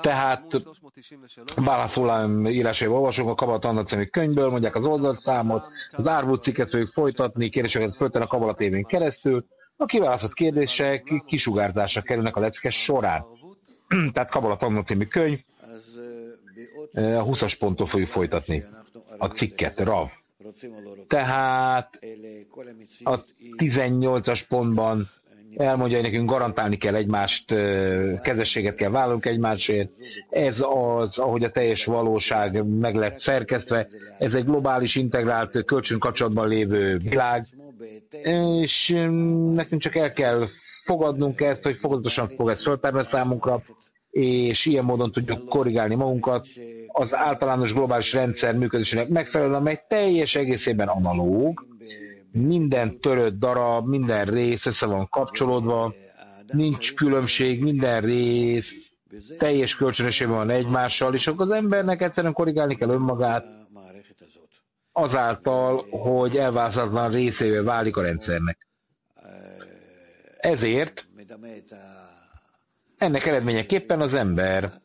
Tehát válaszolám írásaival olvasunk a Kabbalat Anna című könyvből, mondják az oldalszámot, az árvút cikket fogjuk folytatni, kérdéseket fölten a Kabbalat évén keresztül, a kiválasztott kérdések kisugárzásra kerülnek a leckes során. Tehát Kabbalat Anna című könyv, a 20-as ponttól fogjuk folytatni a cikket, RAV. Tehát a 18-as pontban elmondja, hogy nekünk garantálni kell egymást, kezességet kell vállalnunk egymásért. Ez az, ahogy a teljes valóság meg lett szerkesztve. Ez egy globális, integrált, kölcsönkapcsolatban lévő világ, és nekünk csak el kell fogadnunk ezt, hogy fokozatosan fog ez föltárni számunkra, és ilyen módon tudjuk korrigálni magunkat az általános globális rendszer működésének megfelelően, amely teljes egészében analóg, minden törött darab, minden rész össze van kapcsolódva, nincs különbség, minden rész teljes kölcsönösségben van egymással, és akkor az embernek egyszerűen korrigálni kell önmagát azáltal, hogy elvázatlan részévé válik a rendszernek. Ezért ennek eredményeképpen az ember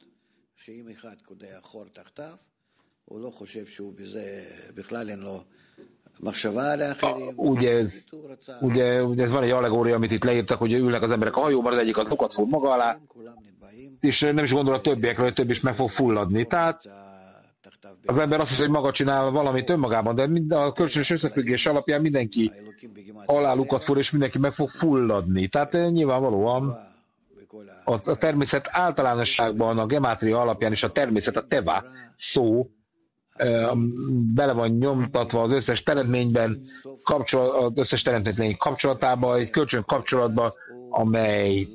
ugye, ugye, ugye ez van egy allegória, amit itt leírtak, hogy ülnek az emberek a hajóban, az egyik az lukat fog maga alá, és nem is gondol a többiekre, hogy több is meg fog fulladni. Tehát az ember azt hiszi, hogy maga csinál valamit önmagában, de mind a kölcsönös összefüggés alapján mindenki alá lukat fog, és mindenki meg fog fulladni. Tehát eh, nyilvánvalóan a, a természet általánosságban, a gemátria alapján is a természet, a teva szó bele van nyomtatva az összes teremtményben, kapcsolat, az összes teremtmény kapcsolatába, egy kölcsön kapcsolatba, amely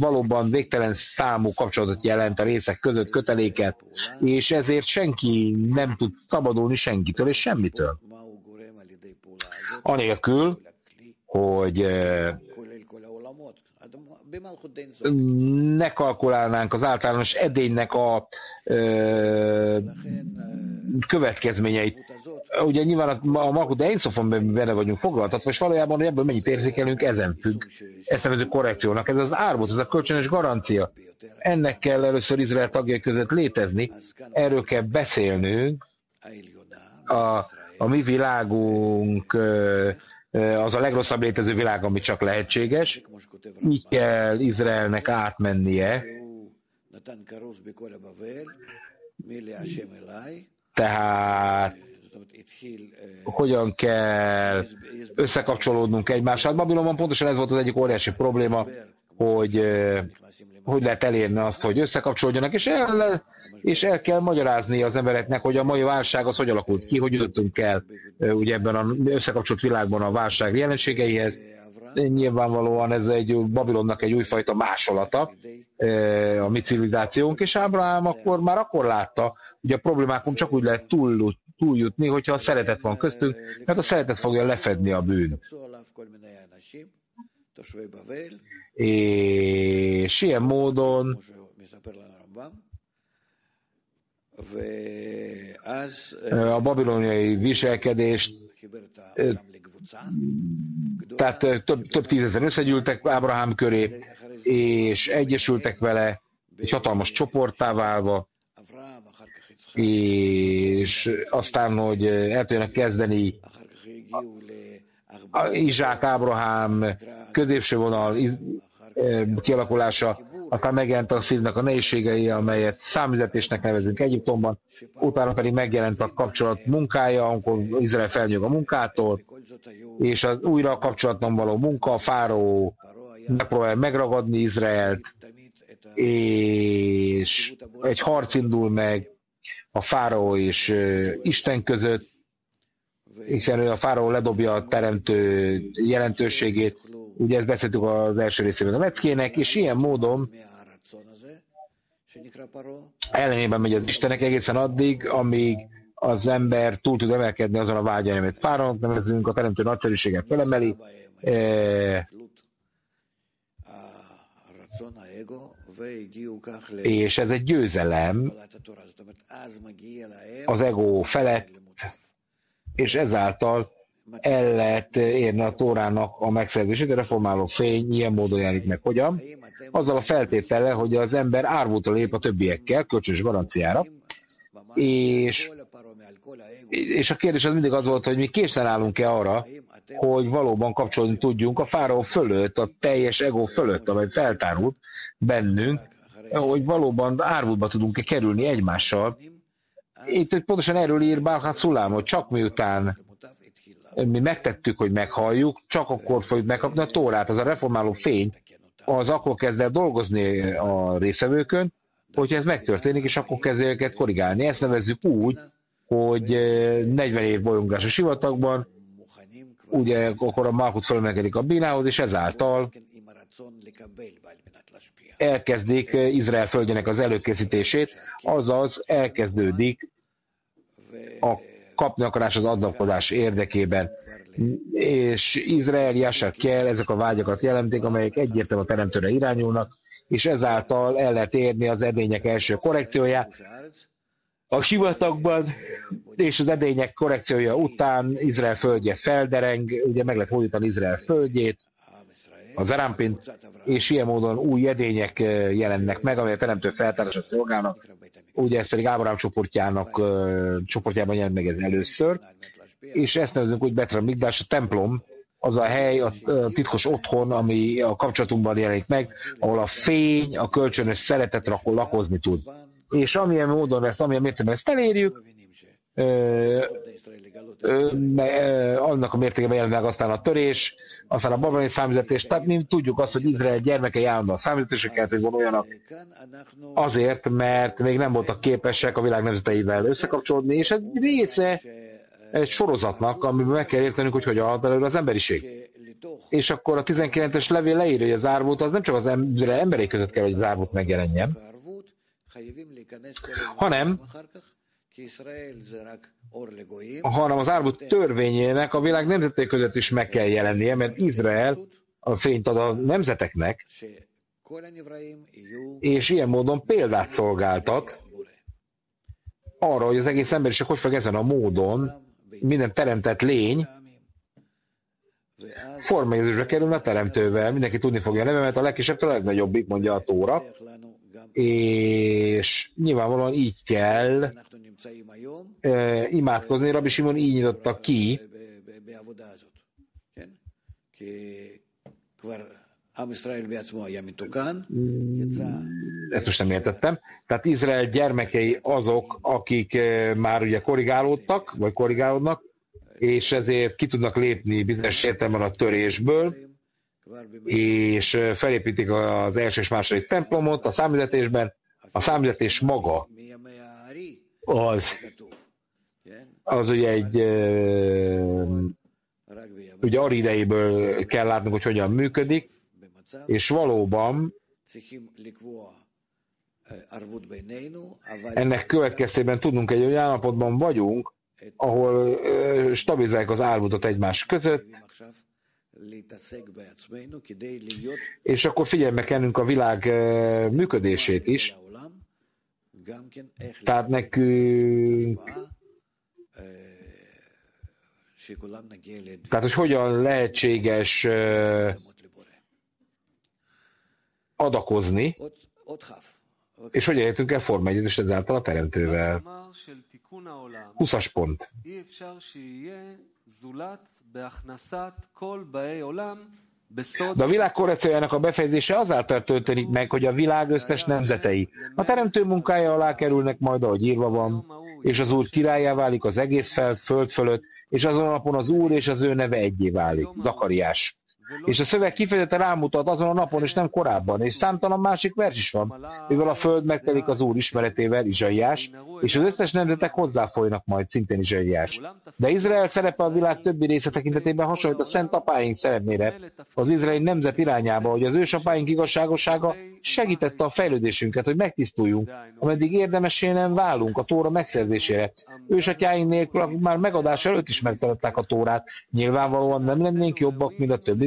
valóban végtelen számú kapcsolatot jelent a részek között, köteléket, és ezért senki nem tud szabadulni senkitől és semmitől. Anélkül, hogy ne kalkulálnánk az általános edénynek a ö, következményeit. Ugye nyilván a, a Makut Einszofon benne vagyunk foglaltatva, és valójában, ebből mennyit érzékelünk, ezen függ. Ezt nevező korrekciónak. Ez az árvot, ez a kölcsönös garancia. Ennek kell először Izrael tagjai között létezni, erről kell beszélnünk. A, a mi világunk az a legrosszabb létező világ, ami csak lehetséges. Így kell Izraelnek átmennie. Tehát hogyan kell összekapcsolódnunk egymással. Babilonban pontosan ez volt az egyik óriási probléma, hogy hogy lehet elérni azt, hogy összekapcsolódjanak, és el, és el kell magyarázni az embereknek, hogy a mai válság az hogy alakult ki, hogy jutottunk el ugye ebben az összekapcsolt világban a válság jelenségeihez. Nyilvánvalóan ez egy Babilonnak egy újfajta másolata, a mi civilizációnk, és Ábrahám akkor már akkor látta, hogy a problémákon csak úgy lehet túl, túljutni, hogyha a szeretet van köztünk, mert a szeretet fogja lefedni a bűnt és ilyen módon a babiloniai viselkedést tehát több, több tízezer összegyűltek Ábrahám köré, és egyesültek vele, egy hatalmas csoporttá válva, és aztán, hogy el tudjanak kezdeni Izsák, Ábrahám középső vonal kialakulása, aztán megjelent a szívnak a nehézségei, amelyet számüzetésnek nevezünk Egyiptomban, utána pedig megjelent a kapcsolat munkája, amikor Izrael felnyug a munkától, és az újra a kapcsolatban való munka, a fáró megpróbál megragadni Izraelt, és egy harc indul meg a fáraó és Isten között, hiszen a fáraó ledobja a teremtő jelentőségét, ugye ezt beszéltük az első részében a leckének, és ilyen módon ellenében megy az Istenek egészen addig, amíg az ember túl tud emelkedni azon a vágyon, amit fáraónak nevezünk, a teremtő nagyszerűséget felemeli, e, és ez egy győzelem az ego felett, és ezáltal el lehet érni a Tórának a megszerzését, a reformáló fény ilyen módon jelenik meg. Hogyan? Azzal a feltétellel, hogy az ember árvútra lép a többiekkel, kölcsönös garanciára, és, és a kérdés az mindig az volt, hogy mi készen állunk-e arra, hogy valóban kapcsolódni tudjunk a fáraó fölött, a teljes ego fölött, amely feltárult bennünk, hogy valóban árvútba tudunk-e kerülni egymással. Itt pontosan erről ír Bálhát Szulám, hogy csak miután mi megtettük, hogy meghalljuk, csak akkor fogjuk megkapni a tórát, az a reformáló fény, az akkor kezd el dolgozni a részevőkön, hogyha ez megtörténik, és akkor kezd őket korrigálni. Ezt nevezzük úgy, hogy 40 év bolyongás a sivatagban, ugye akkor a Malchut felemelkedik a Bínához, és ezáltal elkezdik Izrael földjének az előkészítését, azaz elkezdődik a kapni akarás az adakozás érdekében. És Izrael, Jasar kell, ezek a vágyakat jelentik, amelyek egyértelműen a teremtőre irányulnak, és ezáltal el lehet érni az edények első korrekcióját. A sivatagban és az edények korrekciója után Izrael földje feldereng, ugye meg lehet hódítani Izrael földjét, az Erampint, és ilyen módon új edények jelennek meg, amelyek teremtő feltárásra szolgálnak. Ugye ez pedig Ábrám csoportjának csoportjában jelent meg ez először, és ezt nevezünk úgy Betra Migdás, a templom, az a hely, a titkos otthon, ami a kapcsolatunkban jelenik meg, ahol a fény, a kölcsönös szeretet lakozni tud. És amilyen módon ezt, amilyen mértékben ezt elérjük, annak a mértékben jelen meg aztán a törés, aztán a babiloni számüzetés, tehát mi tudjuk azt, hogy Izrael gyermekei állandóan számüzetéseket, hogy vonuljanak, azért, mert még nem voltak képesek a világ nemzeteivel összekapcsolódni, és ez része egy sorozatnak, amiben meg kell értenünk, hogy hogyan halad előre az emberiség. És akkor a 19-es levél leírja, hogy az árvót az nem csak az emberek között kell, hogy az árvót megjelenjen, hanem hanem az árvút törvényének a világ nemzetek között is meg kell jelennie, mert Izrael a fényt ad a nemzeteknek, és ilyen módon példát szolgáltat arra, hogy az egész emberiség hogy fog ezen a módon minden teremtett lény formájázásra kerül a teremtővel. Mindenki tudni fogja a nevemet, a legkisebb a legnagyobbik, mondja a Tóra. És nyilvánvalóan így kell uh, imádkozni. Rabbi Simon így nyitotta ki, ezt most nem értettem. Tehát Izrael gyermekei azok, akik már ugye korrigálódtak, vagy korrigálódnak, és ezért ki tudnak lépni bizonyos értelemben a törésből, és felépítik az első és második templomot a számüzetésben. A számüzetés maga az, az ugye egy ugye Ari idejéből kell látnunk, hogy hogyan működik, és valóban ennek következtében tudnunk egy olyan állapotban vagyunk, ahol stabilizáljuk az árvutot egymás között, és akkor figyelme kennünk a világ működését is. Tehát nekünk tehát, hogy hogyan lehetséges adakozni, és hogy értünk el Forma 1 és ezáltal a teremtővel. 20-as pont. De a világ korrekciójának a befejezése azáltal történik meg, hogy a világ összes nemzetei a teremtő munkája alá kerülnek majd, ahogy írva van, és az Úr királyá válik az egész fel, föld fölött, és azon napon az Úr és az ő neve egyé válik. Zakariás. És a szöveg kifejezetten rámutat azon a napon, és nem korábban, és számtalan másik vers is van, mivel a föld megtelik az Úr ismeretével, Izsaiás, és az összes nemzetek hozzáfolynak majd, szintén Izsaiás. De Izrael szerepe a világ többi része tekintetében hasonlít a szent apáink szerepére, az izraeli nemzet irányába, hogy az ősapáink igazságossága segítette a fejlődésünket, hogy megtisztuljunk, ameddig érdemesé nem válunk a tóra megszerzésére. Ősatyáink nélkül már megadás előtt is megtartották a tórát, nyilvánvalóan nem lennénk jobbak, mint a többi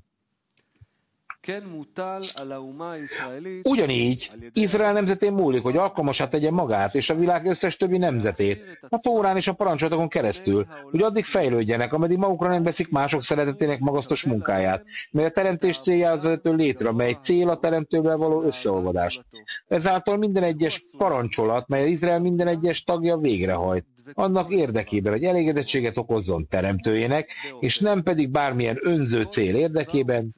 Ugyanígy, Izrael nemzetén múlik, hogy alkalmasát tegye magát és a világ összes többi nemzetét, a Tórán és a parancsolatokon keresztül, hogy addig fejlődjenek, ameddig magukra nem veszik mások szeretetének magasztos munkáját, mely a teremtés céljához vezető létre, mely cél a teremtővel való összeolvadás. Ezáltal minden egyes parancsolat, mely Izrael minden egyes tagja végrehajt, annak érdekében, hogy elégedettséget okozzon teremtőjének, és nem pedig bármilyen önző cél érdekében,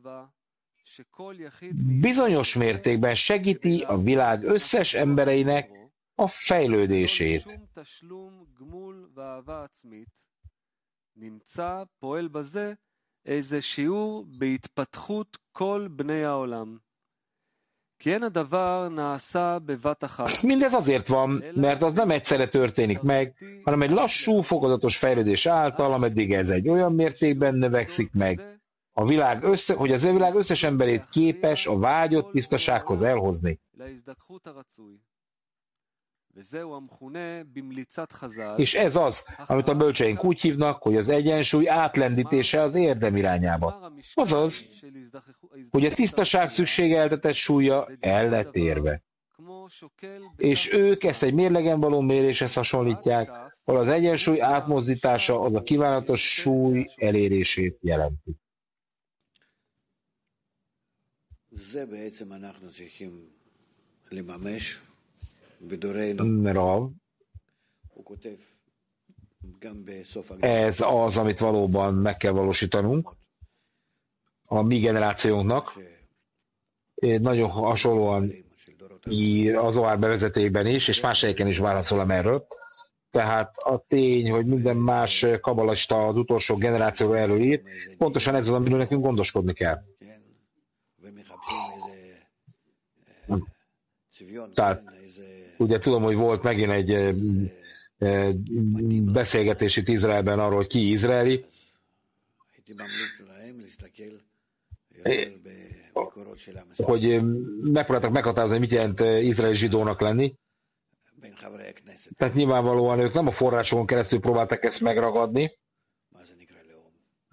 bizonyos mértékben segíti a világ összes embereinek a fejlődését. Mindez azért van, mert az nem egyszerre történik meg, hanem egy lassú, fokozatos fejlődés által, ameddig ez egy olyan mértékben növekszik meg, a világ össze, hogy az világ összes emberét képes a vágyott tisztasághoz elhozni. És ez az, amit a bölcseink úgy hívnak, hogy az egyensúly átlendítése az érdem irányába. Azaz, hogy a tisztaság szükségeltetett súlya el lett érve. És ők ezt egy mérlegen való méréshez hasonlítják, ahol az egyensúly átmozdítása az a kívánatos súly elérését jelenti. Rav. Ez az, amit valóban meg kell valósítanunk a mi generációnknak. Nagyon hasonlóan ír az OR bevezetében is, és más helyeken is válaszolom erről. Tehát a tény, hogy minden más kabalista az utolsó generációról erről ír, pontosan ez az, amiről nekünk gondoskodni kell. Tehát Ugye tudom, hogy volt megint egy beszélgetés itt Izraelben arról, hogy ki izraeli. Hogy megpróbáltak meghatározni, hogy mit jelent izraeli zsidónak lenni. Tehát nyilvánvalóan ők nem a forrásokon keresztül próbáltak ezt megragadni,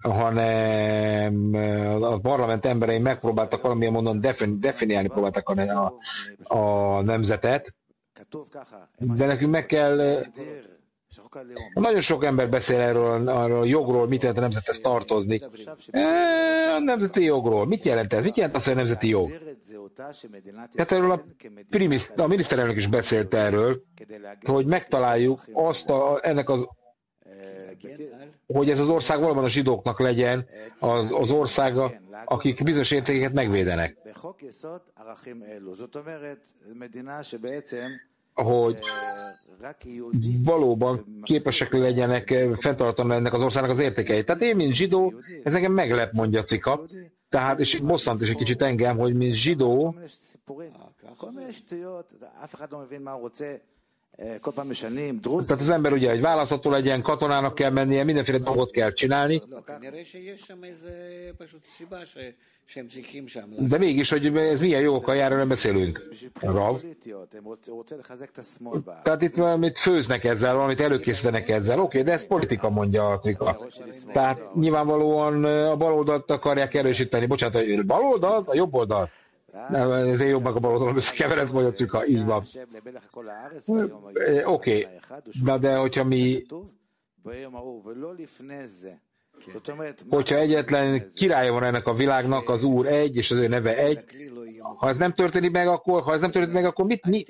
hanem a parlament emberei megpróbáltak valamilyen módon definiálni próbáltak a, a, nemzetet, de nekünk meg kell... Nagyon sok ember beszél erről, a jogról, mit jelent a nemzethez tartozni. A nemzeti jogról. Mit jelent ez? Mit jelent az, hogy a nemzeti jog? Tehát erről a, primis, a miniszterelnök is beszélt erről, hogy megtaláljuk azt a, ennek az hogy ez az ország valóban a zsidóknak legyen az, az országa, akik bizonyos értékeket megvédenek hogy valóban képesek legyenek fenntartani ennek az országnak az értékeit. Tehát én, mint zsidó, ez engem meglep, mondja Cika. Tehát, és bosszant is egy kicsit engem, hogy mint zsidó, tehát az ember ugye egy választható legyen, katonának kell mennie, mindenféle dolgot kell csinálni. De mégis, hogy ez milyen jó oka jár, nem beszélünk. Rav. Tehát itt valamit főznek ezzel, valamit előkészítenek ezzel. Oké, okay, de ez politika, mondja a cika. Tehát nyilvánvalóan a baloldalt akarják erősíteni. Bocsánat, a baloldalt, a jobb oldalt. Nem, ezért jobbak a baloldalon összekevered, vagy a cika, így van. Oké, okay. Na de hogyha mi Hogyha egyetlen királya van ennek a világnak, az Úr egy, és az ő neve egy, ha ez nem történik meg, akkor, ha ez nem történik meg, akkor mit, mi,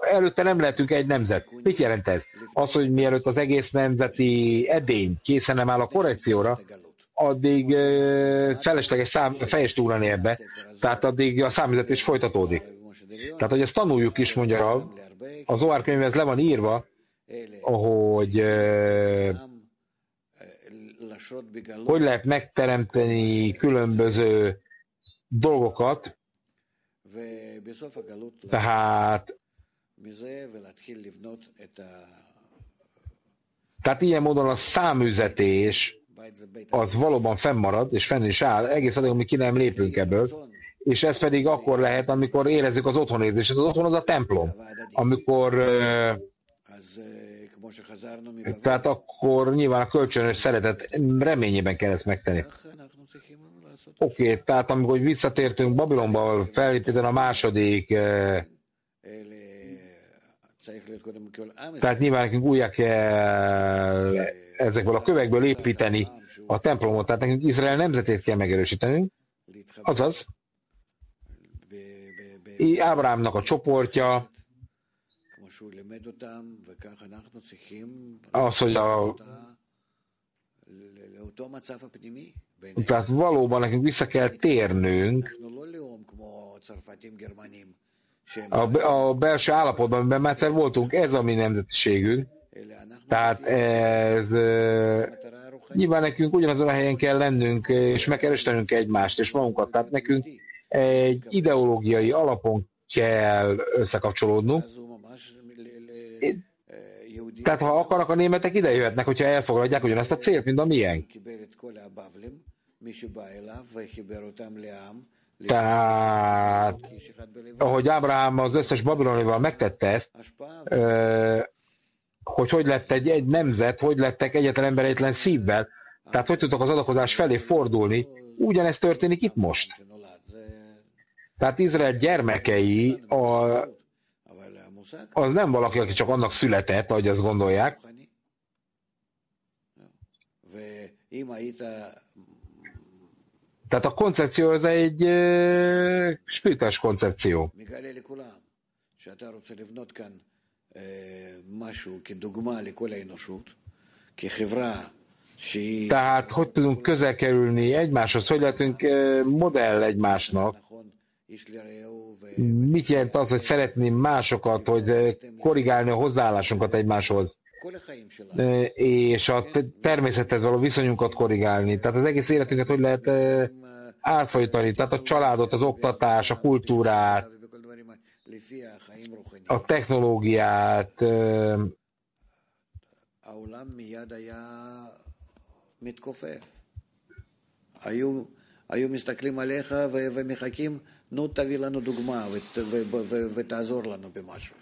előtte nem lehetünk egy nemzet. Mit jelent ez? Az, hogy mielőtt az egész nemzeti edény készen nem áll a korrekcióra, addig felesleges szám, fejest ugrani ebbe, tehát addig a számüzetés folytatódik. Tehát, hogy ezt tanuljuk is, mondja az OR könyv, ez le van írva, hogy hogy lehet megteremteni különböző dolgokat, tehát tehát ilyen módon a számüzetés az valóban fennmarad, és fenn is áll, egész addig, amíg ki nem lépünk ebből, és ez pedig akkor lehet, amikor érezzük az otthonérzést. Az otthon az a templom, amikor tehát akkor nyilván a kölcsönös szeretet reményében kell ezt megtenni. Oké, okay, tehát amikor visszatértünk Babilonba, felépíteni a második tehát nyilván nekünk újra kell ezekből a kövekből építeni a templomot, tehát nekünk Izrael nemzetét kell megerősítenünk, azaz. Ábrámnak a csoportja, az, hogy a tehát valóban nekünk vissza kell térnünk a, a belső állapotban, amiben már voltunk, ez a mi nemzetiségünk. Tehát ez nyilván nekünk ugyanazon a helyen kell lennünk, és meg egymást és magunkat. Tehát nekünk egy ideológiai alapon kell összekapcsolódnunk. Tehát ha akarnak, a németek ide jöhetnek, hogyha elfogadják ugyanazt a célt, mint a miénk. Tehát, ahogy Ábrahám az összes babilonival megtette ezt, hogy hogy lett egy, egy nemzet, hogy lettek egyetlen emberetlen szívvel, tehát hogy tudtak az adakozás felé fordulni, ugyanezt történik itt most. Tehát Izrael gyermekei a, az nem valaki, aki csak annak született, ahogy azt gondolják. Tehát a koncepció az egy uh, spirituális koncepció. Tehát hogy tudunk közel kerülni egymáshoz, hogy lehetünk modell egymásnak, mit jelent az, hogy szeretni másokat, hogy korrigálni a hozzáállásunkat egymáshoz, és a természethez való viszonyunkat korrigálni. Tehát az egész életünket hogy lehet átfolytani, tehát a családot, az oktatás, a kultúrát, a technológiát, היו מסתכלים עליך ומחכים, נו תביא לנו דוגמה ותעזור לנו במשהו.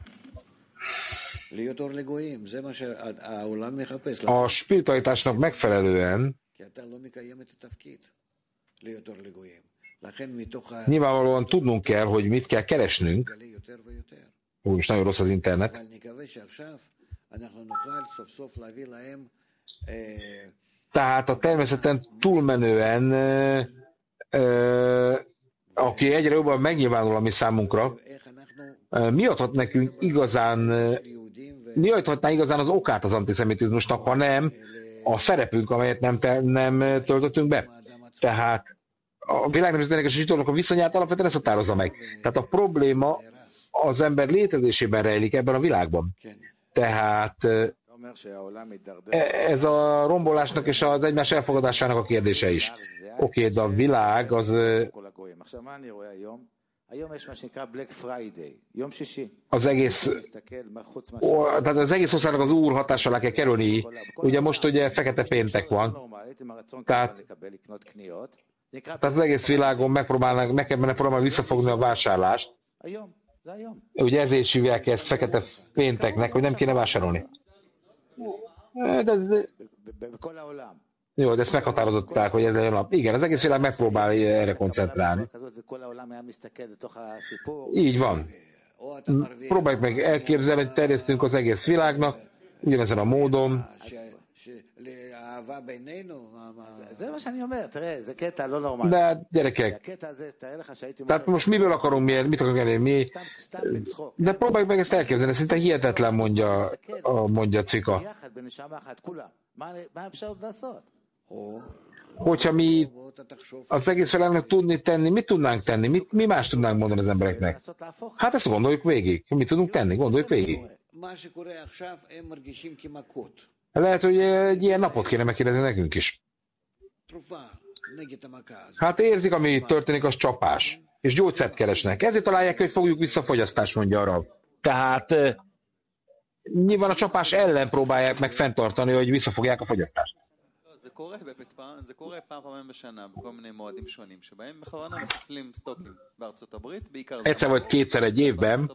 A spiritualitásnak megfelelően nyilvánvalóan tudnunk kell, hogy mit kell keresnünk. Úgy is nagyon rossz az internet. Tehát a természeten túlmenően aki egyre jobban megnyilvánul a mi számunkra, eh, mi adhat nekünk igazán eh, mi adhatná igazán az okát az antiszemitizmusnak, ha nem a szerepünk, amelyet nem, te, nem töltöttünk be. Tehát a világnemzetének és a a viszonyát alapvetően ezt határozza meg. Tehát a probléma az ember létezésében rejlik ebben a világban. Tehát e, ez a rombolásnak és az egymás elfogadásának a kérdése is. Oké, okay, de a világ az az egész, tehát az egész országnak az úr hatás alá kell kerülni. Ugye most ugye fekete péntek van, tehát tehát az egész világon megpróbálnak, meg kellene próbálni visszafogni a vásárlást. Ugye ezért is hívják ezt fekete pénteknek, hogy nem kéne vásárolni. De ez, jó, de ezt meghatározották, hogy ez egy nap. Igen, az egész világ megpróbál erre koncentrálni. Így van. Próbáljuk meg elképzelni, hogy terjesztünk az egész világnak, ugyanezen a módon, de gyerekek, tehát most miből akarunk mi, mit akarunk elérni? Mi, de próbáljuk meg ezt elképzelni, szinte hihetetlen mondja, a, mondja Cika. Hogyha mi az egész világnak tudni tenni, mit tudnánk tenni? Mit, mi más tudnánk mondani az embereknek? Hát ezt gondoljuk végig. Mit tudunk tenni? Gondoljuk végig. Lehet, hogy egy ilyen napot kéne megkérdezni nekünk is. Hát érzik, ami történik, az csapás. És gyógyszert keresnek. Ezért találják, hogy fogjuk vissza a fogyasztást, mondja arra. Tehát nyilván a csapás ellen próbálják meg fenntartani, hogy visszafogják a fogyasztást. זה קורה פעם פעמיים בשנה בכל מיני מועדים שונים שבהם בכוונה מחסלים סטוקים בארצות הברית בעיקר egyszer vagy kétszer egy évben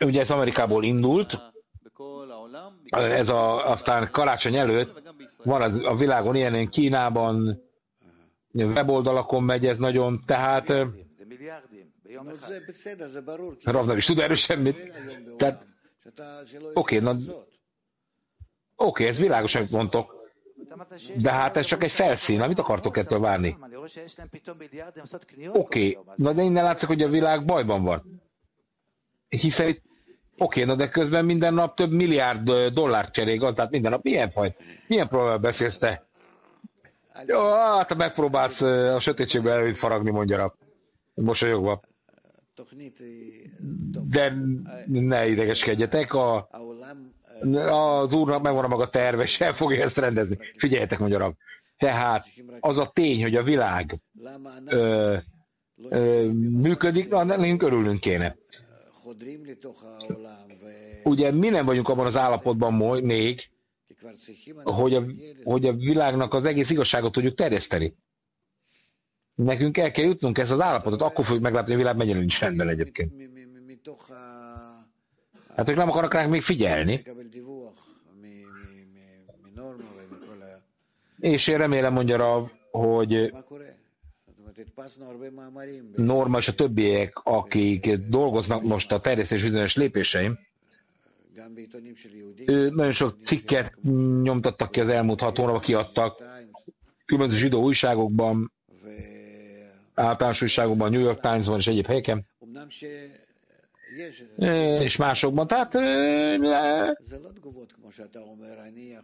Ugye ez Amerikából indult, ez a, aztán karácsony előtt van a világon ilyen, Kínában, weboldalakon megy ez nagyon, tehát Rav nem is tud erről semmit. Tehát, oké, na, oké, ez világos, amit mondtok. De hát ez csak egy felszín, mit akartok ettől várni? Oké, na de innen látszik, hogy a világ bajban van. Hiszen itt Oké, na de közben minden nap több milliárd dollárt cserél tehát minden nap milyen fajt, milyen problémát beszélsz te? Jó, hát megpróbálsz a sötétségbe előtt faragni, mondja rá. Mosolyogva. De ne idegeskedjetek, a, az úrnak megvan a maga terve, és el fogja ezt rendezni. Figyeljetek, magyarok. Tehát az a tény, hogy a világ ö, ö, működik, na, nekünk örülünk kéne. Ugye mi nem vagyunk abban az állapotban még, hogy a, hogy a világnak az egész igazságot tudjuk terjeszteni. Nekünk el kell jutnunk ezt az állapotot, akkor fogjuk meglátni, hogy a világ mennyire nincs rendben egyébként. Hát ők nem akarnak ránk még figyelni. És én remélem, mondja Rav, hogy Norma és a többiek, akik dolgoznak most a terjesztés bizonyos lépéseim, ő nagyon sok cikket nyomtattak ki az elmúlt hat hónapban, kiadtak különböző zsidó újságokban, általános újságokban, New York Times-ban és egyéb helyeken, és másokban. Tehát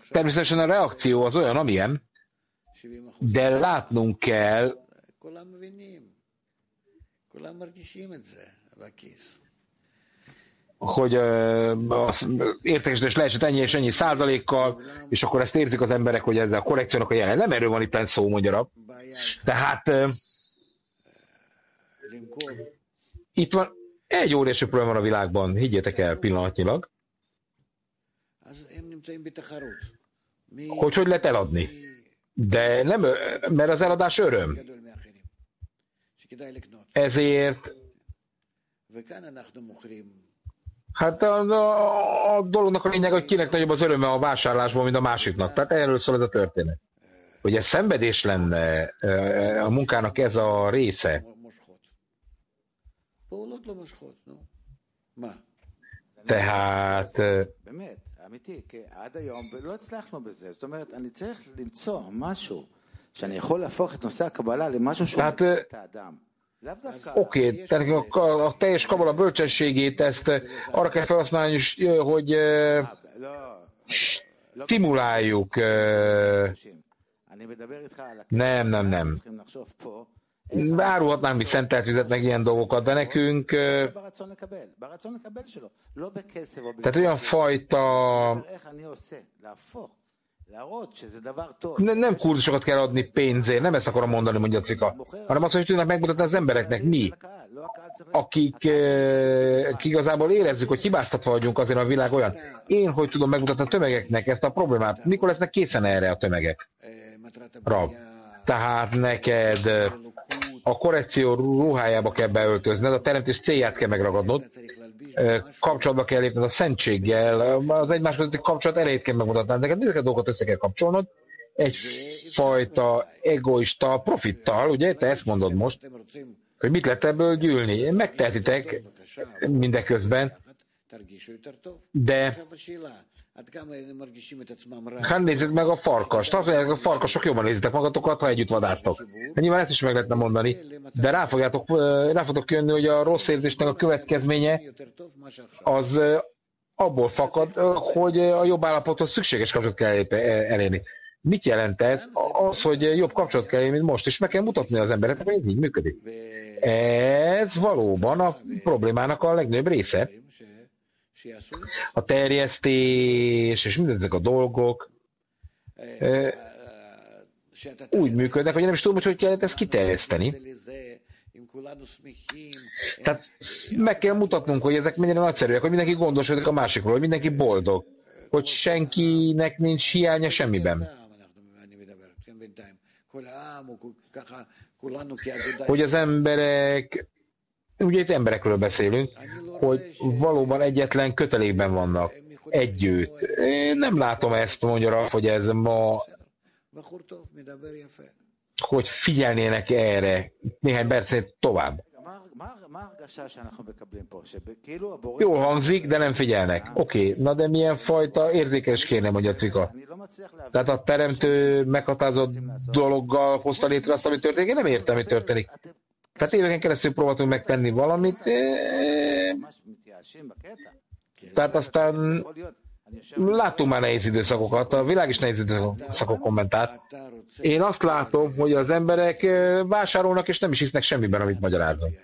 természetesen a reakció az olyan, amilyen, de látnunk kell, hogy az értékesítés leesett ennyi és ennyi százalékkal, és akkor ezt érzik az emberek, hogy ezzel a korrekciónak a jelen. Nem erről van itt szó, mondja Tehát itt van egy óriási probléma a világban, higgyétek el pillanatnyilag, hogy hogy lehet eladni. De nem, mert az eladás öröm. Ezért Hát a, a dolognak a lényeg, hogy kinek nagyobb az öröme a vásárlásból, mint a másiknak. Tehát erről szól ez a történet. Hogy ez szenvedés lenne a munkának ez a része. Tehát... Tehát Oké, tehát a, a teljes kabala bölcsességét ezt arra kell felhasználni, hogy stimuláljuk. Nem, nem, nem. Árulhatnánk mi szentelt vizet, meg ilyen dolgokat, de nekünk tehát olyan fajta ne, nem kurzusokat kell adni pénzért, nem ezt akarom mondani, mondja cika, hanem azt, hogy tudnak megmutatni az embereknek mi, akik, akik igazából érezzük, hogy hibáztatva vagyunk azért a világ olyan. Én hogy tudom megmutatni a tömegeknek ezt a problémát? Mikor lesznek készen erre a tömegek? Rab. Tehát neked a korrekció ruhájába kell beöltözned, a teremtés célját kell megragadnod, kapcsolatba kell lépned a szentséggel, az egymás közötti kapcsolat elejét kell megmutatnod, neked ezeket dolgokat össze kell kapcsolnod, egyfajta egoista profittal, ugye, te ezt mondod most, hogy mit lehet ebből gyűlni. Megtehetitek mindeközben, de Hát nézzük meg a farkast. Azt mondják, a farkasok jobban nézitek magatokat, ha együtt vadásztok. Hát nyilván ezt is meg lehetne mondani, de rá, fogjátok, rá fogtok jönni, hogy a rossz érzésnek a következménye az abból fakad, hogy a jobb állapothoz szükséges kapcsolat kell elérni. Mit jelent ez? Az, hogy jobb kapcsolat kell mint most, és meg kell mutatni az embereknek, hogy ez így működik. Ez valóban a problémának a legnagyobb része a terjesztés és mindezek a dolgok úgy működnek, hogy nem is tudom, hogy hogy kellett ezt kiterjeszteni. Tehát meg kell mutatnunk, hogy ezek mennyire nagyszerűek, hogy mindenki gondoskodik a másikról, hogy mindenki boldog, hogy senkinek nincs hiánya semmiben. Hogy az emberek ugye itt emberekről beszélünk, hogy valóban egyetlen kötelékben vannak együtt. Én nem látom ezt, mondja Raf, hogy ez ma hogy figyelnének erre néhány percet tovább. Jól hangzik, de nem figyelnek. Oké, okay, na de milyen fajta érzékes kéne, mondja Cika. Tehát a teremtő meghatározott dologgal hozta létre azt, ami történik. Én nem értem, mi történik. Tehát éveken keresztül próbáltunk megtenni valamit, tehát aztán Láttunk már nehéz időszakokat, a világ is nehéz időszakok kommentált. Én azt látom, hogy az emberek vásárolnak, és nem is hisznek semmiben, amit magyarázom.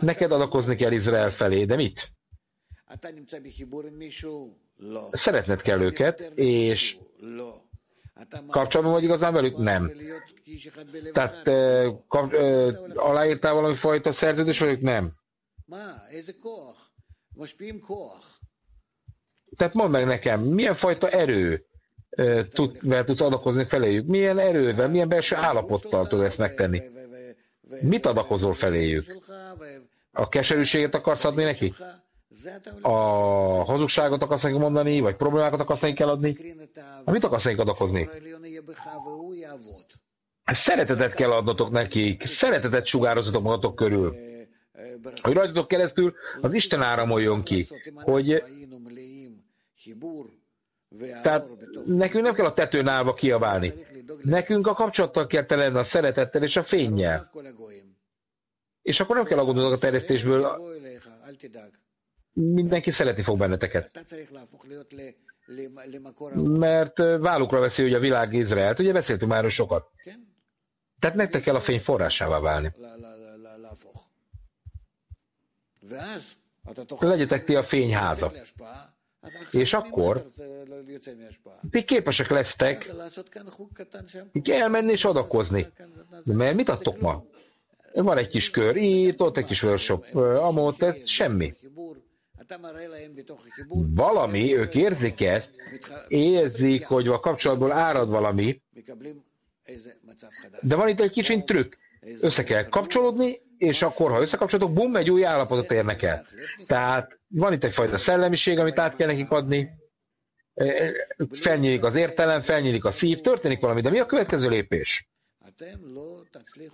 Neked adakozni kell Izrael felé, de mit? Szeretned kell őket, és kapcsolatban vagy igazán velük? Nem. Tehát kap, aláírtál valami fajta szerződés, vagy nem? Tehát mondd meg nekem, milyen fajta erő tud, mert tudsz adakozni feléjük? Milyen erővel, milyen belső állapottal tudod ezt megtenni? Mit adakozol feléjük? A keserűséget akarsz adni neki? A hazugságot akarsz neki mondani, vagy problémákat akarsz neki adni? Mit akarsz neki adakozni? Szeretetet kell adnotok nekik, szeretetet sugározatok magatok körül hogy rajtatok keresztül az Isten áramoljon ki, hogy tehát nekünk nem kell a tetőn állva kiabálni. Nekünk a kapcsolattal kell tele a szeretettel és a fényjel. És akkor nem kell aggódnod a terjesztésből. Mindenki szeretni fog benneteket. Mert vállukra veszi, hogy a világ Izraelt. Ugye beszéltünk már sokat. Tehát nektek kell a fény forrásává válni. Legyetek ti a fényháza. És akkor ti képesek lesztek így elmenni és adakozni. Mert mit adtok ma? Van egy kis kör itt, ott egy kis workshop, amott, ez semmi. Valami, ők érzik ezt, érzik, hogy a kapcsolatból árad valami, de van itt egy kicsi trükk. Össze kell kapcsolódni, és akkor, ha összekapcsolatok, bum, egy új állapotot érnek el. Tehát van itt egyfajta szellemiség, amit át kell nekik adni, e, e, felnyílik az értelem, felnyílik a szív, történik valami, de mi a következő lépés?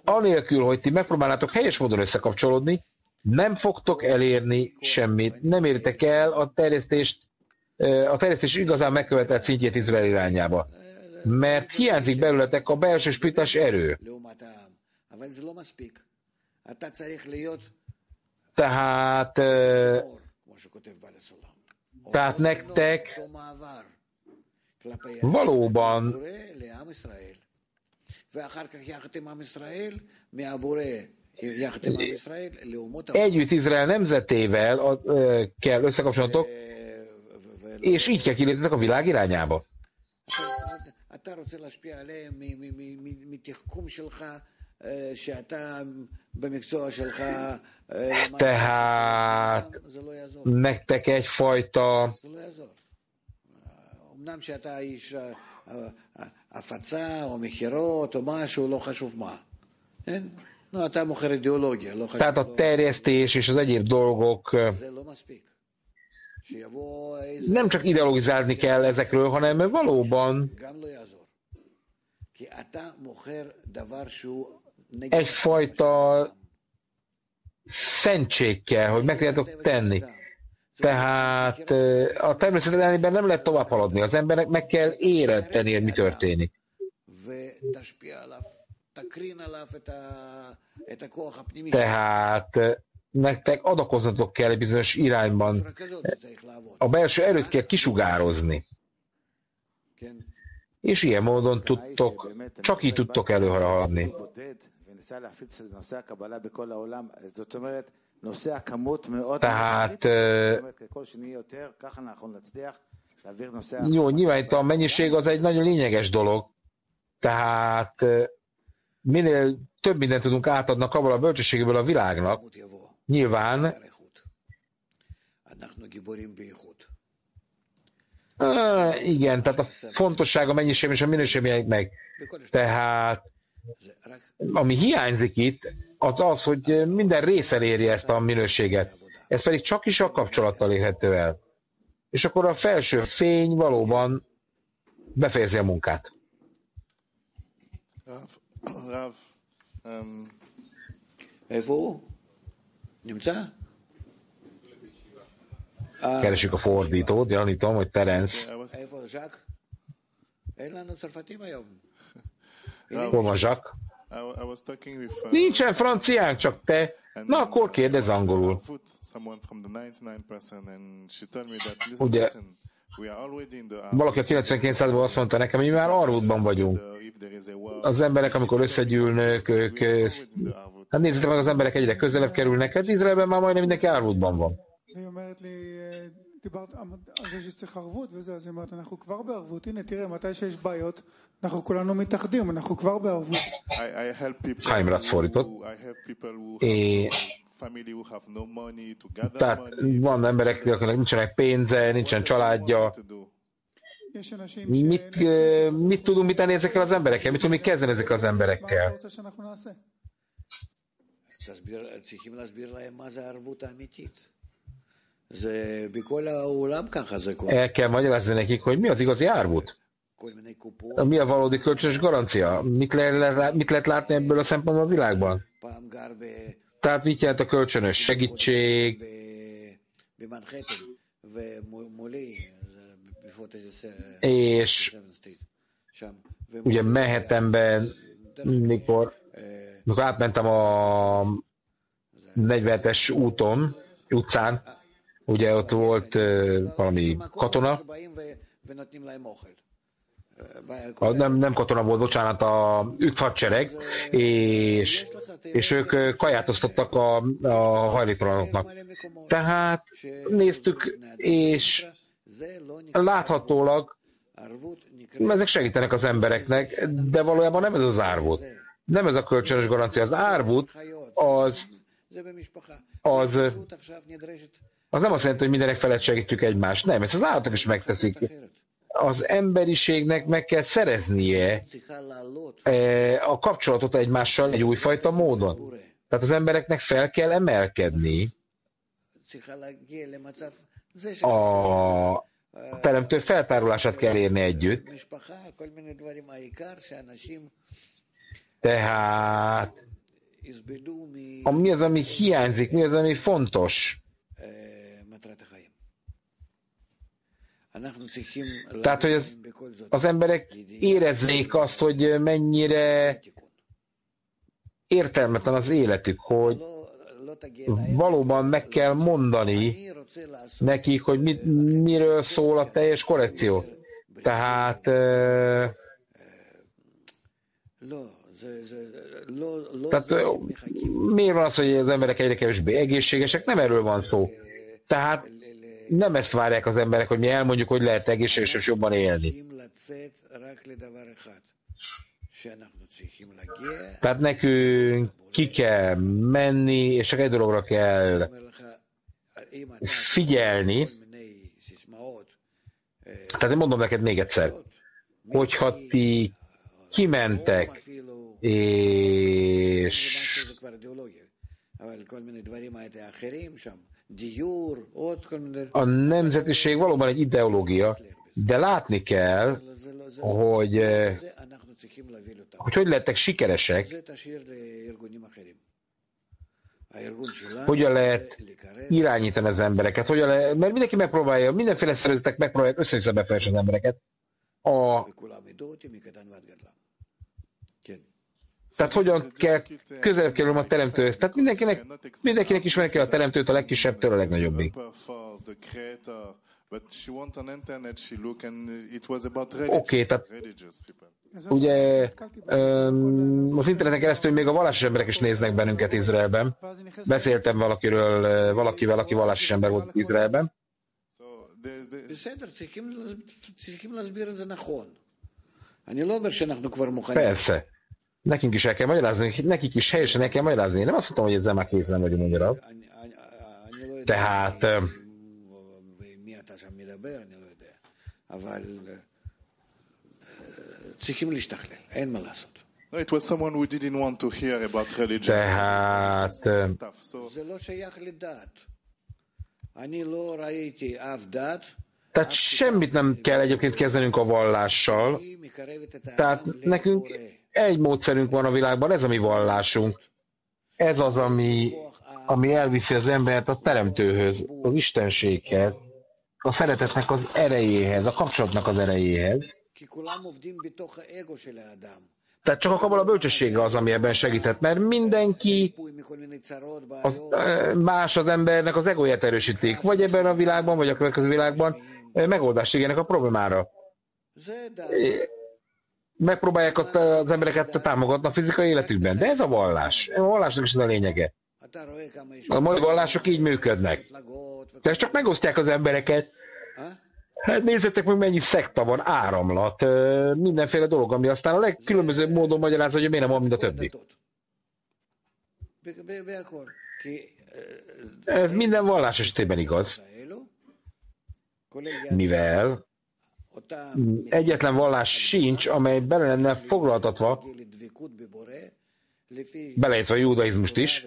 Anélkül, hogy ti megpróbálnátok helyes módon összekapcsolódni, nem fogtok elérni semmit, nem értek el a terjesztést, a terjesztés igazán megkövetett szintjét Izrael irányába. Mert hiányzik belőletek a belső spitás erő. Tehát, tehát nektek valóban együtt Izrael nemzetével kell összekapcsolnotok, és így kell kilépnetek a világ irányába. Tehát nektek egyfajta אמנם שאתה איש הפצה או מכירות או משהו, לא חשוב מה. Tehát a terjesztés és az egyéb dolgok nem csak ideologizálni kell ezekről, hanem valóban egyfajta szentség kell, hogy meg tudjátok tenni. Tehát a természet ellenében nem lehet tovább haladni. Az embernek meg kell éretteni, hogy mi történik. Tehát nektek adakozatok kell egy bizonyos irányban. A belső erőt kell kisugározni. És ilyen módon tudtok, csak így tudtok előre haladni. Tehát jó, nyilván itt a mennyiség az egy nagyon lényeges dolog. Tehát minél több mindent tudunk átadni a kabala bölcsességéből a világnak, nyilván igen, tehát a fontosság a mennyiség és a minőség meg. Tehát ami hiányzik itt, az az, hogy minden része érje ezt a minőséget. Ez pedig csak is a kapcsolattal érhető el. És akkor a felső fény valóban befejezi a munkát. Rav, um, איפה הוא? נמצא? Keresjük a fordítót, gyanítom, hogy Terence. איפה ז'אק? אין לנו צרפתים היום. Hol van Jacques? Nincsen franciánk, csak te. Na, akkor kérdez angolul. Ugye, valaki a 99%-ban azt mondta nekem, hogy mi már Arvudban vagyunk. Az emberek, amikor összegyűlnek, ők... Hát nézzétek meg, az emberek egyre közelebb kerülnek. Hát Izraelben már majdnem mindenki Arvudban van. דיברת על זה שצריך ערבות וזה, אז היא אומרת, אנחנו כבר בערבות, הנה תראה, מתי שיש בעיות, אנחנו כולנו מתאחדים, אנחנו כבר בערבות. Haimrat fordított. É, tehát van emberek, akinek nincsenek pénze, nincsen családja. Mit, eh, mit tudunk mit tenni ezekkel az emberekkel? Mit tudunk mit kezdeni ezekkel az emberekkel? El kell magyarázni nekik, hogy mi az igazi árvut. Mi a valódi kölcsönös garancia? Mit, le, mit lehet látni ebből a szempontból a világban? Tehát mit jelent a kölcsönös segítség? És ugye mehetemben, mikor, mikor átmentem a 47-es úton, utcán, ugye ott volt valami katona, a, nem, nem katona volt, bocsánat, a ügyhadsereg, és és ők kaját osztottak a, a hajléktalanoknak. Tehát néztük, és láthatólag ezek segítenek az embereknek, de valójában nem ez az árvút. Nem ez a kölcsönös garancia. Az árvút az, az, az nem azt jelenti, hogy mindenek felett segítjük egymást. Nem, ezt az állatok is megteszik az emberiségnek meg kell szereznie e, a kapcsolatot egymással egy újfajta módon. Tehát az embereknek fel kell emelkedni a teremtő feltárulását kell érni együtt. Tehát mi az, ami hiányzik, mi az, ami fontos? Tehát, hogy az, az emberek érezzék azt, hogy mennyire értelmetlen az életük, hogy valóban meg kell mondani nekik, hogy mit, miről szól a teljes korrekció. Tehát tehát miért van az, hogy az emberek egyre kevésbé egészségesek? Nem erről van szó. Tehát nem ezt várják az emberek, hogy mi elmondjuk, hogy lehet egészséges és jobban élni. Tehát nekünk ki kell menni, és csak egy dologra kell figyelni. Tehát én mondom neked még egyszer, hogyha ti kimentek, és a nemzetiség valóban egy ideológia, de látni kell, hogy eh, hogy, hogy lettek sikeresek, hogyan lehet irányítani az embereket, hogyan lehet, mert mindenki megpróbálja, mindenféle szervezetek megpróbálják össze-vissza az embereket. A tehát hogyan kell közel kerülöm a teremtőhöz. Tehát mindenkinek, mindenkinek ismerni kell a teremtőt a legkisebbtől a legnagyobbig. Oké, okay, tehát ugye um, az interneten keresztül még a vallásos emberek is néznek bennünket Izraelben. Beszéltem valakiről, valakivel, aki vallásos ember volt Izraelben. Persze nekünk is el kell magyarázni, nekik is helyesen el kell magyarázni. Én nem azt mondtam, hogy ezzel már kész nem vagyunk magyarab. Tehát... No, it was someone we didn't want to hear about religion. Tehát... Tehát semmit nem kell egyébként kezdenünk a vallással. Tehát nekünk egy módszerünk van a világban, ez a mi vallásunk. Ez az, ami, ami elviszi az embert a teremtőhöz, az istenséghez, a szeretetnek az erejéhez, a kapcsolatnak az erejéhez. Tehát csak a a bölcsessége az, ami ebben segített, mert mindenki az, más az embernek az egoját erősítik, vagy ebben a világban, vagy a következő világban megoldást igények a problémára. Megpróbálják azt az embereket támogatni a fizikai életükben, de ez a vallás. A vallásnak is ez a lényege. A mai vallások így működnek. Tehát csak megosztják az embereket, Hát nézzétek meg, mennyi szekta van, áramlat, mindenféle dolog, ami aztán a legkülönbözőbb módon magyarázza, hogy miért nem van, mint a többi. Minden vallás esetében igaz. Mivel egyetlen vallás sincs, amely bele lenne foglaltatva, beleértve a judaizmust is,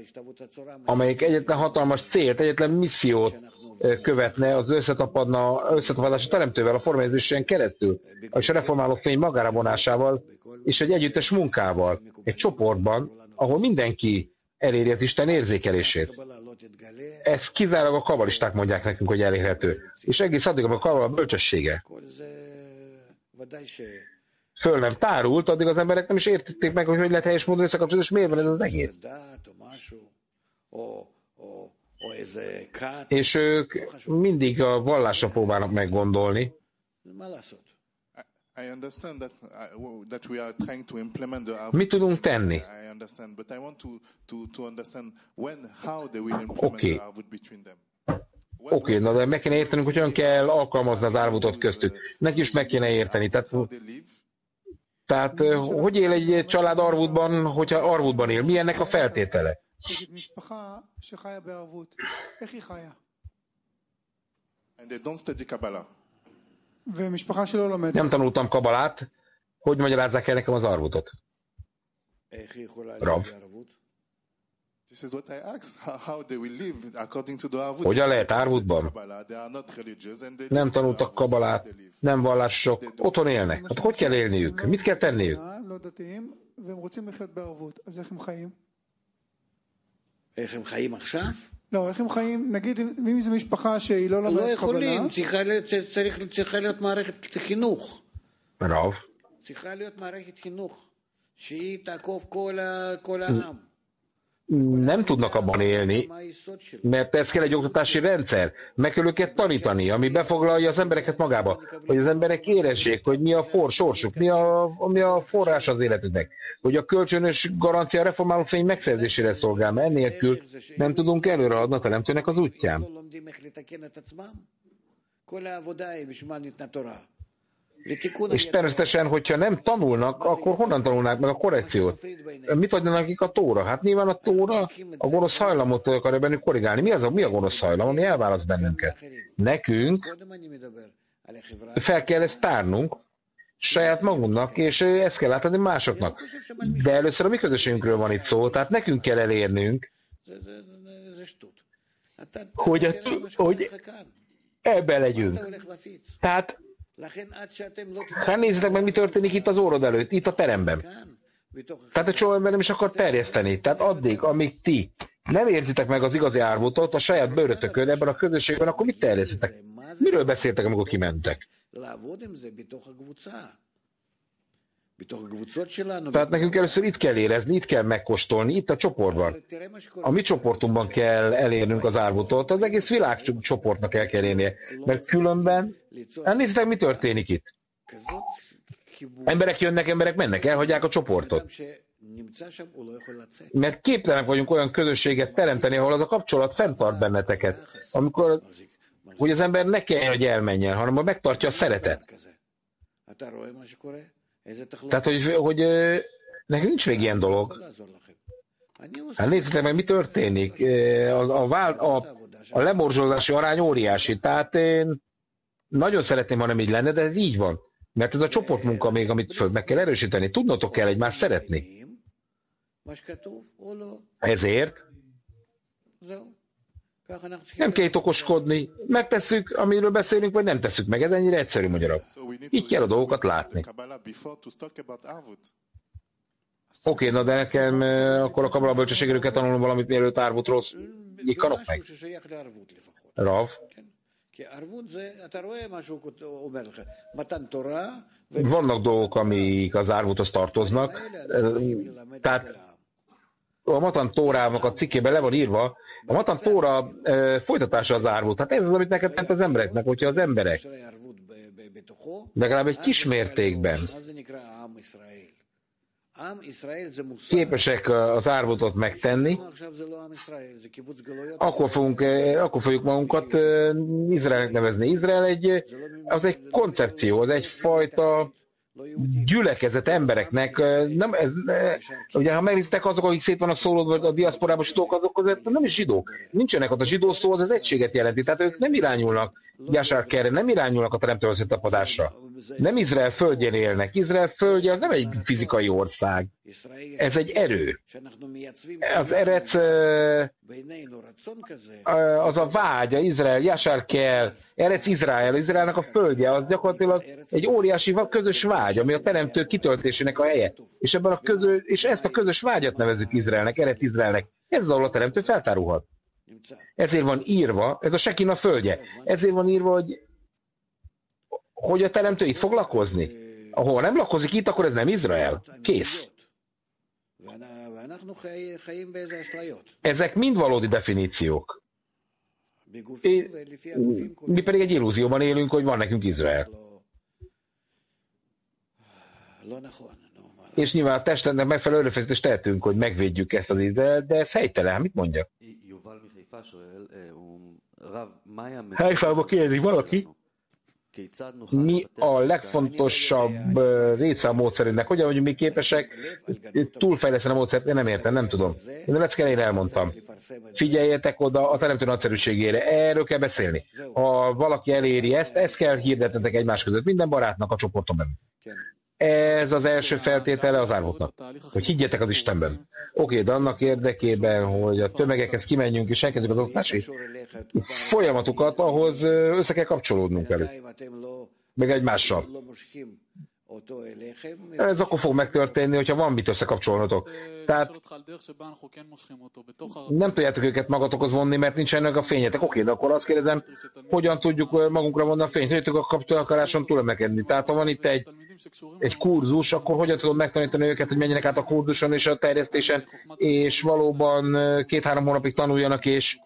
amelyik egyetlen hatalmas célt, egyetlen missziót követne az összetapadna, összetapadás a teremtővel, a formányzésen keresztül, és a reformáló fény magára vonásával, és egy együttes munkával, egy csoportban, ahol mindenki eléri az Isten érzékelését. Ez kizárólag a kabalisták mondják nekünk, hogy elérhető. És egész addig, a kabala bölcsessége föl nem tárult, addig az emberek nem is értették meg, hogy hogy lehet helyes módon összekapcsolni, és miért van ez az egész. És ők mindig a vallásra próbálnak meggondolni. Mi tudunk tenni? Oké. Okay. Oké, okay, na de meg kéne értenünk, hogy hogyan kell alkalmazni az árvutot köztük. Neki is meg kéne érteni. Tehát tehát hogy él egy család Arvudban, hogyha Arvudban él? Mi ennek a feltétele? Nem tanultam kabalát. Hogy magyarázzák el nekem az Arvudot? Rav. Hogyan lehet Árvudban? Nem tanultak kabalát, nem vallások, otthon élnek. Hát hogy kell élniük? Mit kell tenniük? לא, איך הם חיים, נגיד אם זו משפחה שהיא לא לומדת קבלה... לא יכולים, צריכה להיות מערכת חינוך. רב. צריכה להיות מערכת חינוך, שהיא תעקוב כל העם. Nem tudnak abban élni, mert ez kell egy oktatási rendszer. Meg kell őket tanítani, ami befoglalja az embereket magába, hogy az emberek érezzék, hogy mi a for sorsuk, mi a, mi a forrás az életüknek, hogy a kölcsönös garancia reformáló fény megszerzésére szolgál, mert ennélkül nem tudunk előre adni a teremtőnek az útján. És természetesen, hogyha nem tanulnak, akkor honnan tanulnák meg a korrekciót? Mit adja nekik a tóra? Hát nyilván a tóra a gonosz hajlamot akarja bennük korrigálni. Mi az a, mi a gonosz hajlam, ami elválaszt bennünket? Nekünk fel kell ezt tárnunk, saját magunknak, és ezt kell átadni másoknak. De először a mi közösségünkről van itt szó, tehát nekünk kell elérnünk, hogy, hogy ebbe legyünk. Tehát Hát nézzétek meg, mi történik itt az órod előtt, itt a teremben. Tehát a csomó ember nem is akar terjeszteni. Tehát addig, amíg ti nem érzitek meg az igazi árvutot a saját bőrötökön ebben a közösségben, akkor mit terjesztetek? Miről beszéltek, amikor kimentek? Tehát nekünk először itt kell érezni, itt kell megkóstolni, itt a csoportban. A mi csoportunkban kell elérnünk az árvutot, az egész világ csoportnak el kell érnie. Mert különben, elnézzetek, mi történik itt. Emberek jönnek, emberek mennek, elhagyják a csoportot. Mert képtelenek vagyunk olyan közösséget teremteni, ahol az a kapcsolat fenntart benneteket. Amikor, hogy az ember ne kell, hogy elmenjen, hanem hogy megtartja a szeretet. Tehát, hogy, hogy nekünk nincs még ilyen dolog. Hát nézzétek meg, mi történik. A, a, a, a lemorzsolási arány óriási. Tehát én nagyon szeretném, ha nem így lenne, de ez így van. Mert ez a csoportmunka még, amit föl meg kell erősíteni. Tudnotok kell egymást szeretni. Ezért nem kell itt okoskodni, megtesszük, amiről beszélünk, vagy nem tesszük meg. Ez ennyire egyszerű magyarok. Így kell a dolgokat látni. Oké, okay, na de nekem akkor a kabala bölcsességről kell tanulnom valamit, mielőtt árvutról nyikkanok meg. Rav. Vannak dolgok, amik az árvuthoz tartoznak. Tehát a Matan Tórának a cikkében le van írva, a Matan Tóra folytatása az árvút. Tehát ez az, amit neked ment az embereknek, hogyha az emberek legalább egy kis mértékben képesek az árvutot megtenni, akkor, fogunk, akkor fogjuk magunkat Izraelnek nevezni. Izrael egy, az egy koncepció, az egyfajta gyülekezet embereknek, nem, ugye ha megnéztek azok, akik szét vannak szólódva a diaszporában zsidók, azok között nem is zsidók. Nincsenek ott a zsidó szó, az az egységet jelenti. Tehát ők nem irányulnak Jasár Kerre, nem irányulnak a teremtőhöz tapadásra. Nem Izrael földjén élnek. Izrael földje az nem egy fizikai ország. Ez egy erő. Az erec az a vágy, a Izrael, Jasár kell, erec Izrael, Izraelnek a földje, az gyakorlatilag egy óriási közös vágy, ami a teremtő kitöltésének a helye. És, ebben a közö, és ezt a közös vágyat nevezük Izraelnek, erec Izraelnek. Ez ahol a teremtő feltárulhat. Ezért van írva, ez a Sekina földje, ezért van írva, hogy, hogy a teremtő itt fog lakozni. Ahol nem lakozik itt, akkor ez nem Izrael. Kész. Ezek mind valódi definíciók. É, mi pedig egy illúzióban élünk, hogy van nekünk Izrael. És nyilván a testnek megfelelő erőfeszítést tehetünk, hogy megvédjük ezt az Izrael, de ez helytelen, mit mondjak? Helyfába kérdezik valaki, mi a legfontosabb része a módszerünknek? Hogyan vagyunk mi képesek túlfejleszteni a módszert? Én nem értem, nem tudom. Én a leckelén elmondtam. Figyeljetek oda a teremtő nagyszerűségére. Erről kell beszélni. Ha valaki eléri ezt, ezt kell hirdetnetek egymás között. Minden barátnak a csoporton. Ez az első feltétele az álmodnak, hogy higgyetek az Istenben. Oké, de annak érdekében, hogy a tömegekhez kimenjünk és elkezdjük az osztási folyamatukat, ahhoz össze kell kapcsolódnunk velük. Meg egymással. Ez akkor fog megtörténni, hogyha van mit összekapcsolnotok. Tehát nem tudjátok őket magatokhoz vonni, mert nincsenek a fényetek. Oké, de akkor azt kérdezem, hogyan tudjuk magunkra vonni a fényt, hogy tudjuk a kapcsolakaráson túlemelkedni. Tehát ha van itt egy, egy kurzus, akkor hogyan tudom megtanítani őket, hogy menjenek át a kurzuson és a terjesztésen, és valóban két-három hónapig tanuljanak, és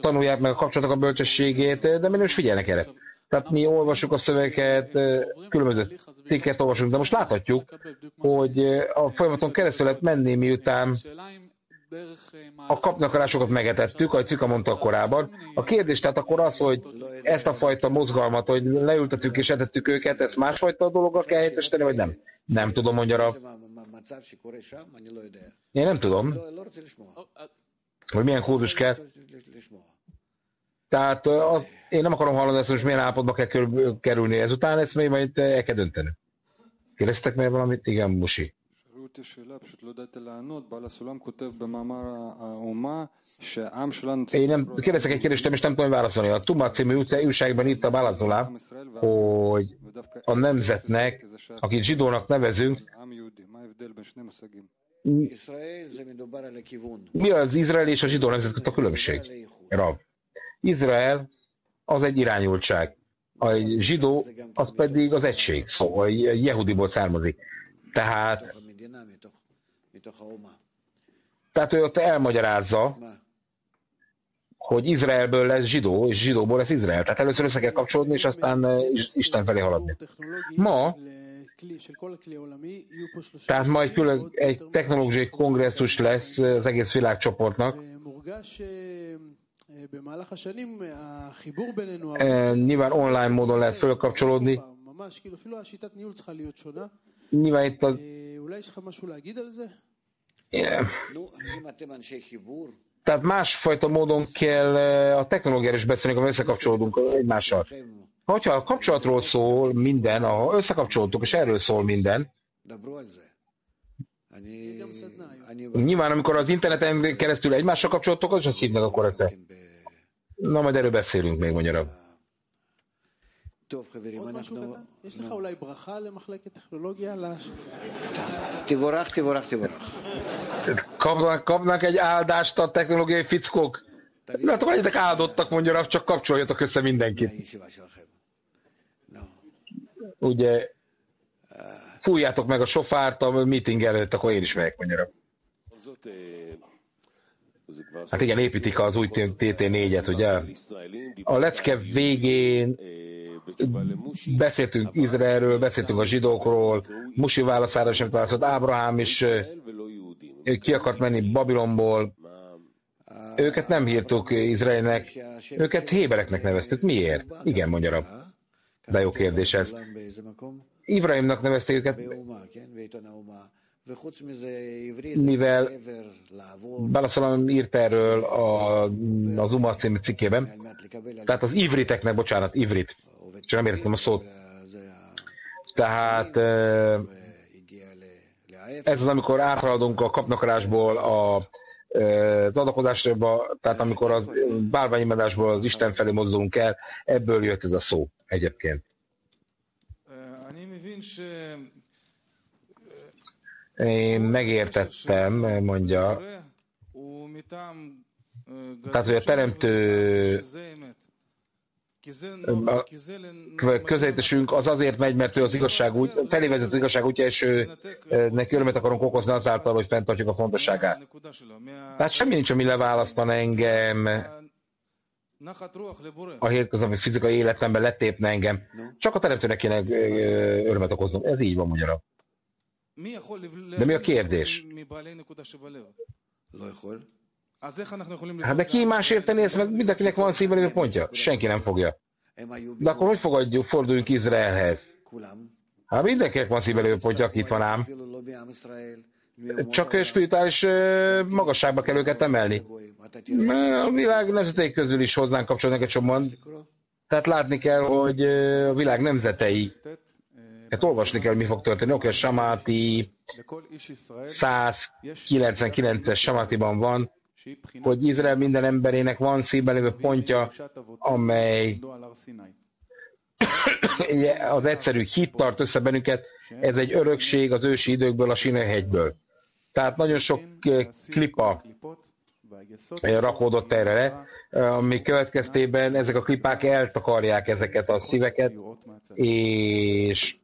tanulják meg a kapcsolatok a bölcsességét, de mi nem is figyelnek erre. Tehát mi olvasjuk a szövegeket, különböző cikket olvasunk, de most láthatjuk, hogy a folyamaton keresztül lehet menni, miután a kapnakarásokat megetettük, ahogy Cika mondta korábban. A kérdés tehát akkor az, hogy ezt a fajta mozgalmat, hogy leültetük és etettük őket, ezt másfajta dologgal kell helyettesíteni, vagy nem? Nem tudom, mondja a... Én nem tudom, hogy milyen kódus kell. Tehát az, én nem akarom hallani ezt, hogy milyen állapotba kell kerülni ezután, ezt még majd el kell dönteni. Kérdeztek meg valamit? Igen, Musi. Én nem kérdezek egy kérdést, és nem tudom válaszolni. A Tuma című újságban itt a Balazolá, hogy a nemzetnek, akit zsidónak nevezünk, mi az Izrael és a zsidó nemzet a különbség? Rav. Izrael az egy irányultság. A zsidó az pedig az egység, szóval Jehudiból származik. Tehát, tehát ő ott elmagyarázza, hogy Izraelből lesz zsidó, és zsidóból lesz Izrael. Tehát először össze kell kapcsolódni, és aztán eh, Isten felé haladni. Ma tehát majd külön egy technológiai kongresszus lesz az egész világcsoportnak, Nyilván online módon lehet fölkapcsolódni. Nyilván itt az... Yeah. Tehát másfajta módon kell a technológiára is beszélni, amikor összekapcsolódunk egymással. Hogyha a kapcsolatról szól minden, ha összekapcsoltuk, és erről szól minden, nyilván amikor az interneten keresztül egymással kapcsolatok, az a szívnek akkor egyszer. Na, majd erről beszélünk még magyarul. טוב חברים, אנחנו... יש לך אולי ברכה למחלקת טכנולוגיה? תבורך, תבורך, תבורך. Kapnak, kapnak egy áldást a technológiai fickók? Látok, legyetek áldottak, mondja, csak kapcsoljatok össze mindenkit. Ugye, fújjátok meg a sofárt a meeting előtt, akkor én is megyek, mondja. Hát igen, építik az új TT4-et, ugye? A lecke végén beszéltünk Izraelről, beszéltünk a zsidókról, Musi válaszára sem válaszolt, Ábrahám is ki akart menni Babilonból, őket nem hírtuk Izraelnek, őket hébereknek neveztük. Miért? Igen, mondja rab. De jó kérdés ez. Ibrahimnak nevezték őket, mivel Balaszalam írt erről a, az Umar című cikkében, tehát az ivriteknek, bocsánat, ivrit, csak nem értettem a szót. Tehát ez az, amikor áthaladunk a kapnakarásból a, az adakozásba, tehát amikor az bálványimádásból az Isten felé mozdulunk el, ebből jött ez a szó egyébként. Én megértettem, mondja. Tehát, hogy a teremtő a közelítésünk az azért megy, mert ő az igazság úgy, felé vezet az igazság útja, és ő, neki örömet akarunk okozni azáltal, hogy fenntartjuk a fontosságát. Tehát semmi nincs, ami leválasztan engem a hétköznapi fizikai életemben letépne engem. Csak a teremtőnek kéne örömet okoznom. Ez így van magyarul. De mi a kérdés? Hát de ki más érteni ezt, meg mindenkinek van szívvelő pontja? Senki nem fogja. De akkor hogy fogadjuk, forduljunk Izraelhez? Hát mindenkinek van szívvelő pontja, aki itt van ám. Csak spirituális magasságba kell őket emelni. A világ nemzetei közül is hozzánk kapcsolnak egy csomóan. Tehát látni kell, hogy a világ nemzetei Hát olvasni kell, mi fog történni. Oké, a Samáti 199-es Samátiban van, hogy Izrael minden emberének van szívben lévő pontja, amely az egyszerű hit tart össze bennünket, ez egy örökség az ősi időkből, a Sinehegyből. Tehát nagyon sok eh, klipa eh, rakódott erre ami következtében ezek a klipák eltakarják ezeket a szíveket, és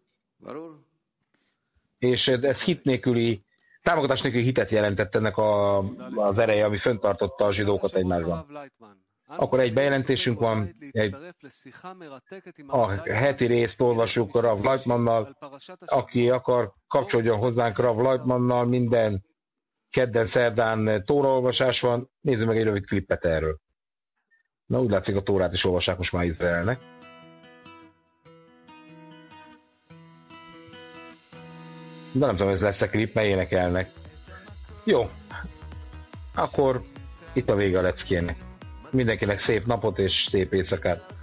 és ez hit nélküli, támogatás nélküli hitet jelentett ennek a, az ereje, ami föntartotta a zsidókat egymásban. Akkor egy bejelentésünk van, egy, a heti részt olvasjuk Rav Leitmannal, aki akar kapcsolódjon hozzánk Rav Leitmannal, minden kedden, szerdán tóraolvasás van, nézzük meg egy rövid klippet erről. Na úgy látszik a tórát is olvassák most már Izraelnek. De nem tudom, ez lesz a klip, mely énekelnek. Jó. Akkor itt a vége a leckének. Mindenkinek szép napot és szép éjszakát.